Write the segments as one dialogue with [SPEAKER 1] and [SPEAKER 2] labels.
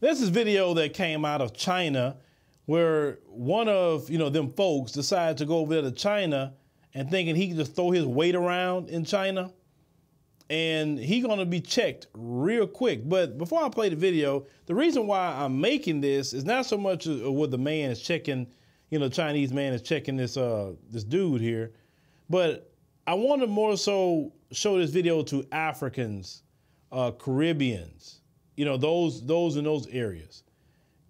[SPEAKER 1] This is video that came out of China where one of, you know, them folks decided to go over there to China and thinking he could just throw his weight around in China and he gonna be checked real quick. But before I play the video, the reason why I'm making this is not so much what the man is checking, you know, Chinese man is checking this uh this dude here, but I want to more so show this video to Africans, uh, Caribbeans, you know, those those in those areas.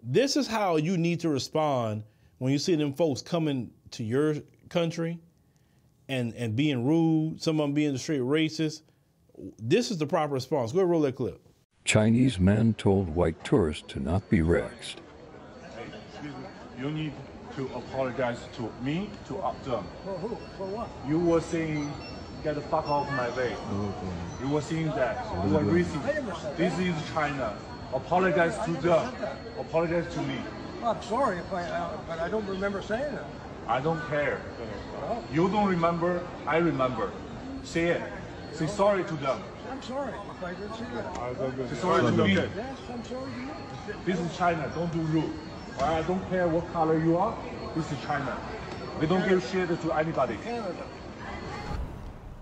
[SPEAKER 1] This is how you need to respond when you see them folks coming to your country and and being rude, some of them being straight racist. This is the proper response. Go ahead, roll that clip.
[SPEAKER 2] Chinese men told white tourists to not be rexed.
[SPEAKER 3] Hey, excuse me. You need to apologize to me, to them.
[SPEAKER 4] For who? For what?
[SPEAKER 3] You were saying, get the fuck off my way. You were saying that. You were racist.
[SPEAKER 4] I never said
[SPEAKER 3] This
[SPEAKER 4] that.
[SPEAKER 3] is China. Apologize to them. Apologize to me.
[SPEAKER 4] Well, I'm sorry if I, uh, but I don't remember saying that.
[SPEAKER 3] I don't care.
[SPEAKER 4] Well,
[SPEAKER 3] You don't remember, I remember. Say it. Say sorry to them.
[SPEAKER 4] I'm sorry if I did say that.
[SPEAKER 3] Say sorry to me.
[SPEAKER 4] Yes, I'm sorry to you.
[SPEAKER 3] This is China. Don't do rude. I don't care what color you are. This is China. We don't give shit to anybody.
[SPEAKER 4] Canada.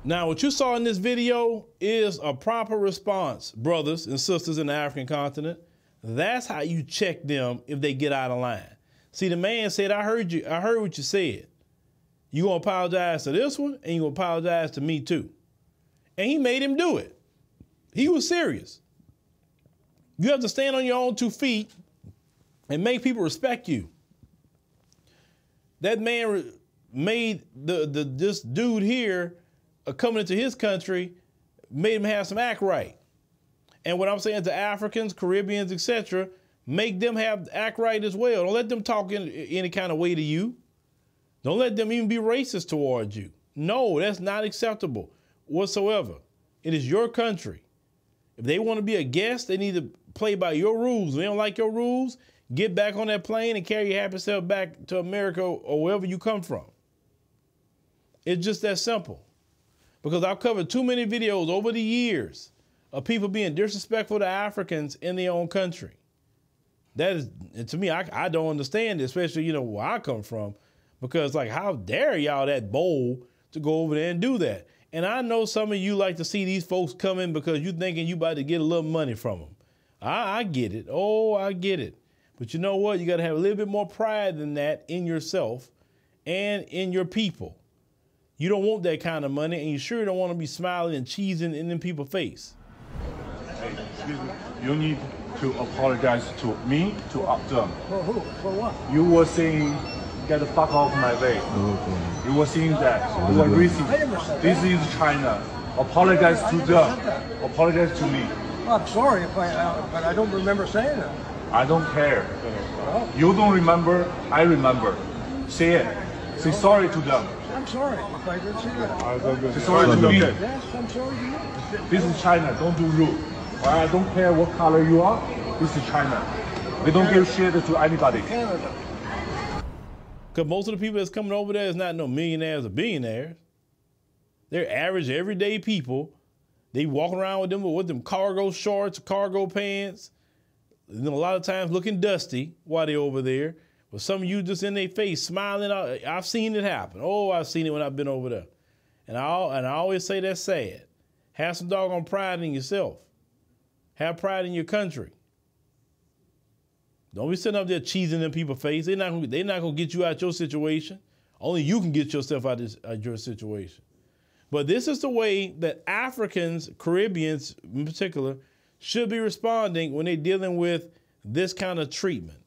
[SPEAKER 1] Now, what you saw in this video is a proper response, brothers and sisters in the African continent. That's how you check them if they get out of line. See, the man said, I heard you, I heard what you said. You gonna apologize to this one, and you gonna apologize to me too. And he made him do it. He was serious. You have to stand on your own two feet and make people respect you. That man made the, the this dude here coming into his country made him have some act right. And what I'm saying to Africans, Caribbeans, etc., make them have act right as well. Don't let them talk in any kind of way to you. Don't let them even be racist towards you. No, that's not acceptable whatsoever. It is your country. If they want to be a guest, they need to play by your rules. If they don't like your rules, get back on that plane and carry your happy self back to America or wherever you come from. It's just that simple. Because I've covered too many videos over the years of people being disrespectful to Africans in their own country. That is, to me, I, I don't understand it, especially, you know, where I come from. Because, like, how dare y'all that bold to go over there and do that? And I know some of you like to see these folks come in because you're thinking you about to get a little money from them. I, I get it. Oh, I get it. But you know what? You got to have a little bit more pride than that in yourself and in your people. You don't want that kind of money, and you sure don't want to be smiling and cheesing in them people's face.
[SPEAKER 3] Hey, excuse me. You need to apologize to me, to them.
[SPEAKER 4] For who? For what?
[SPEAKER 3] You were saying, get the fuck off my way. You were saying that. You were
[SPEAKER 4] I
[SPEAKER 3] racist. This is China. Apologize to
[SPEAKER 4] never
[SPEAKER 3] them.
[SPEAKER 4] said that.
[SPEAKER 3] Apologize to me.
[SPEAKER 4] Well, I'm sorry if I, uh, but I don't remember saying that.
[SPEAKER 3] I don't care.
[SPEAKER 4] Well,
[SPEAKER 3] You don't remember, I remember. Say it. Say sorry to them.
[SPEAKER 4] I'm sorry if I did say that.
[SPEAKER 3] Say sorry to me.
[SPEAKER 4] Yes, I'm sorry to you.
[SPEAKER 3] This is China. Don't do rude. I don't care what color you are. This is China. They don't give shit to anybody.
[SPEAKER 4] Canada.
[SPEAKER 1] Because most of the people that's coming over there is not no millionaires or billionaires. They're average, everyday people. They walk around with them with them cargo shorts, cargo pants. And then a lot of times looking dusty while they're over there. But some of you just in their face smiling. I've seen it happen. Oh, I've seen it when I've been over there. And I and I always say that's sad. Have some doggone pride in yourself. Have pride in your country. Don't be sitting up there cheesing in people's face. They're not gonna, they're not gonna get you out your situation. Only you can get yourself out of out your situation. But this is the way that Africans, Caribbeans in particular, should be responding when they're dealing with this kind of treatment.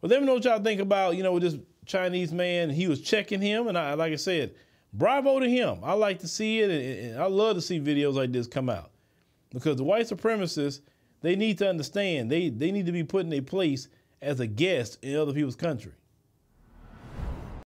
[SPEAKER 1] But let me know what y'all think about, you know, this Chinese man. He was checking him, and I, like I said, bravo to him. I like to see it, and, and I love to see videos like this come out because the white supremacists they need to understand they they need to be put in a place as a guest in other people's country.